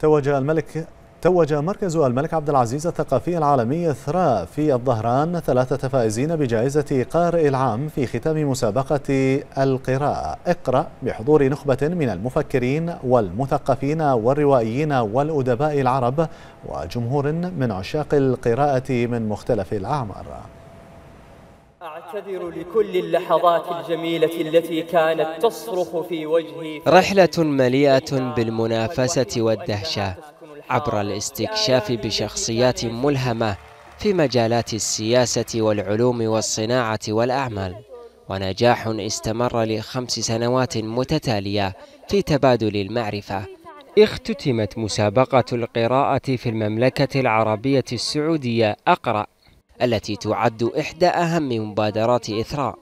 توج الملك توج مركز الملك عبد العزيز الثقافي العالمي إثراء في الظهران ثلاثة فائزين بجائزة قارئ العام في ختام مسابقة القراءة اقرأ بحضور نخبة من المفكرين والمثقفين والروائيين والأدباء العرب وجمهور من عشاق القراءة من مختلف الأعمار. أعتذر لكل اللحظات الجميلة التي كانت تصرخ في وجهي. رحلة مليئة بالمنافسة والدهشة عبر الاستكشاف بشخصيات ملهمة في مجالات السياسة والعلوم والصناعة والأعمال. ونجاح استمر لخمس سنوات متتالية في تبادل المعرفة. اختتمت مسابقة القراءة في المملكة العربية السعودية أقرأ. التي تعد إحدى أهم مبادرات إثراء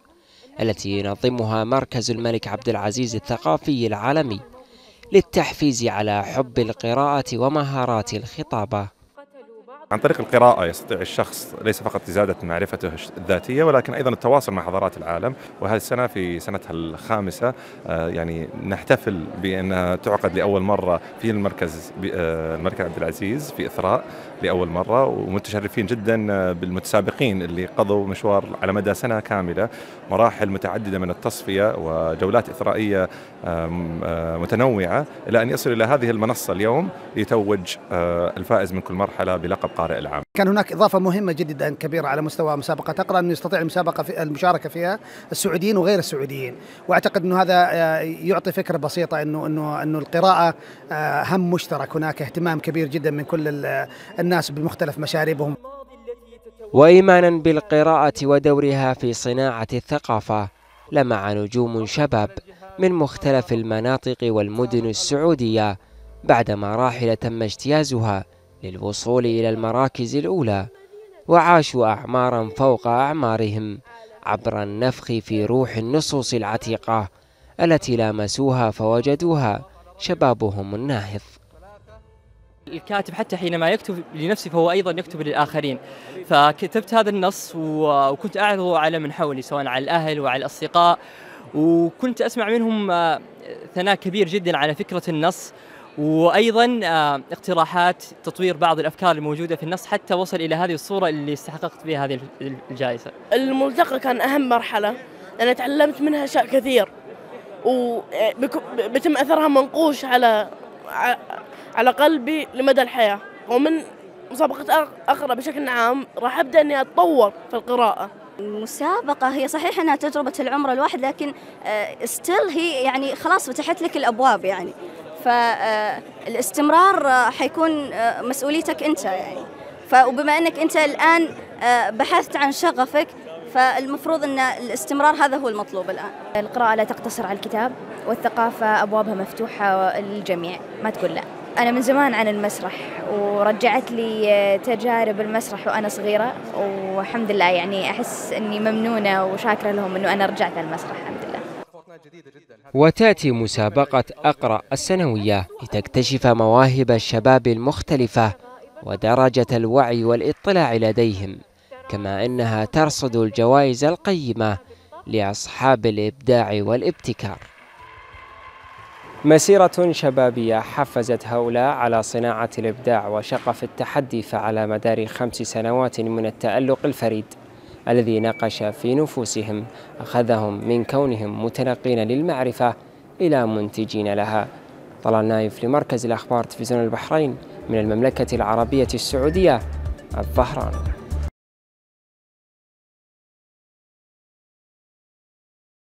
التي ينظمها مركز الملك عبد العزيز الثقافي العالمي للتحفيز على حب القراءة ومهارات الخطابة. عن طريق القراءة يستطيع الشخص ليس فقط إزادة معرفته الذاتية ولكن أيضا التواصل مع حضارات العالم. وهذه السنة في سنتها الخامسة آه، يعني نحتفل بأنها تعقد لأول مرة في المركز آه، الملك عبد العزيز في إثراء لأول مرة. ومتشرفين جدا آه، بالمتسابقين اللي قضوا مشوار على مدى سنة كاملة. مراحل متعددة من التصفية وجولات إثرائية متنوعة إلى أن يصل إلى هذه المنصة اليوم ليتوج الفائز من كل مرحلة بلقب قارئ العام. كان هناك إضافة مهمة جدا كبيرة على مستوى مسابقة. أقرأ أنه يستطيع المسابقة في المشاركة فيها السعوديين وغير السعوديين. وأعتقد أنه هذا آه، يعطي فكرة بسيطة أنه أنه أنه القراءة آه، هم مشترك. هناك اهتمام كبير جدا من كل الناس بمختلف مشاربهم. وإيمانا بالقراءة ودورها في صناعة الثقافة لمع نجوم شباب من مختلف المناطق والمدن السعودية بعد مراحل تم اجتيازها. للوصول إلى المراكز الأولى وعاشوا أعمارا فوق أعمارهم عبر النفخ في روح النصوص العتيقة التي لامسوها فوجدوها شبابهم الناهض. الكاتب حتى حينما يكتب لنفسه فهو أيضا يكتب للآخرين. فكتبت هذا النص وكنت اعرضه على من حولي سواء على الأهل وعلى الأصدقاء وكنت أسمع منهم ثناء كبير جدا على فكرة النص. وأيضا آه، اقتراحات تطوير بعض الأفكار الموجودة في النص حتى وصل إلى هذه الصورة اللي استحققت بها هذه الجائزة. الملتقى كان أهم مرحلة. لأن تعلمت منها أشياء كثير. وبتم أثرها منقوش على على قلبي لمدى الحياة. ومن مسابقة أقرأ بشكل عام راح أبدأ إني أتطور في القراءة. المسابقة هي صحيح أنها تجربة العمر الواحد لكن ستيل آه، هي يعني خلاص فتحت لك الأبواب يعني. فالاستمرار آه، حيكون آه، مسؤوليتك أنت يعني. وبما أنك أنت الآن آه، بحثت عن شغفك فالمفروض أن الاستمرار هذا هو المطلوب الآن. القراءة لا تقتصر على الكتاب والثقافة أبوابها مفتوحة للجميع. ما تقول لا. أنا من زمان عن المسرح ورجعت لي تجارب المسرح وأنا صغيرة. والحمد لله يعني أحس أني ممنونة وشاكرة لهم أنه أنا رجعت المسرح الحمد لله. وتأتي مسابقة أقرأ السنوية لتكتشف مواهب الشباب المختلفة ودرجة الوعي والاطلاع لديهم كما أنها ترصد الجوائز القيمة لأصحاب الإبداع والابتكار. مسيرة شبابية حفزت هؤلاء على صناعة الإبداع وشغف التحدي فعلى مدار خمس سنوات من التألق الفريد. الذي نقش في نفوسهم أخذهم من كونهم متلقين للمعرفة إلى منتجين لها. طلال نايف لمركز الأخبار تلفزيون البحرين من المملكة العربية السعودية الظهران.